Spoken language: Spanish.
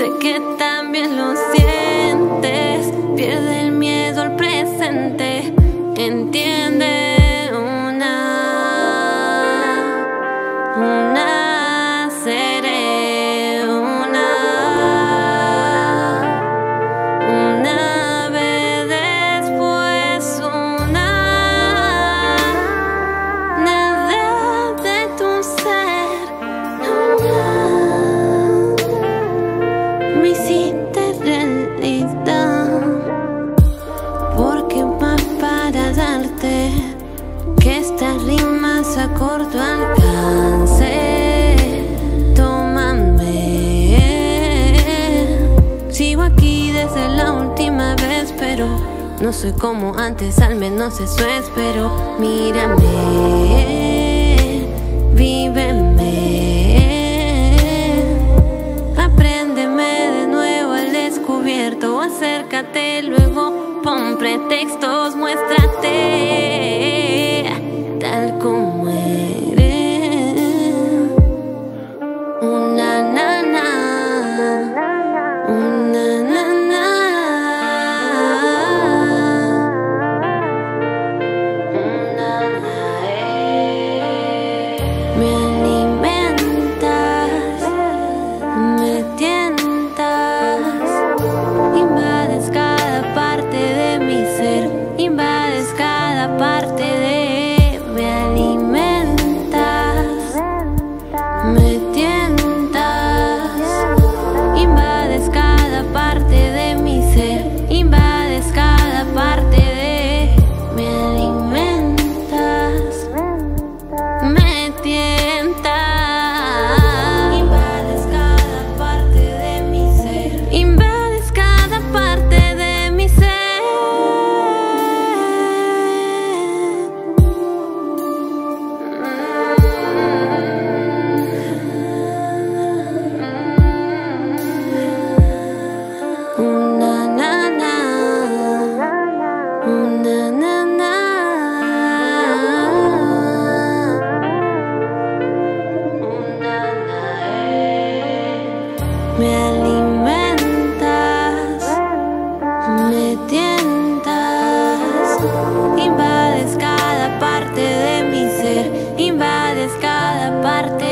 Sé que también lo sientes. Me hiciste realidad. Porque más para darte que estas rimas a corto alcance. Tómame. Sigo aquí desde la última vez, pero no soy como antes, al menos eso espero. Mírame, Acércate, luego pon pretextos, muéstrate tal como eres. Una nana, una parte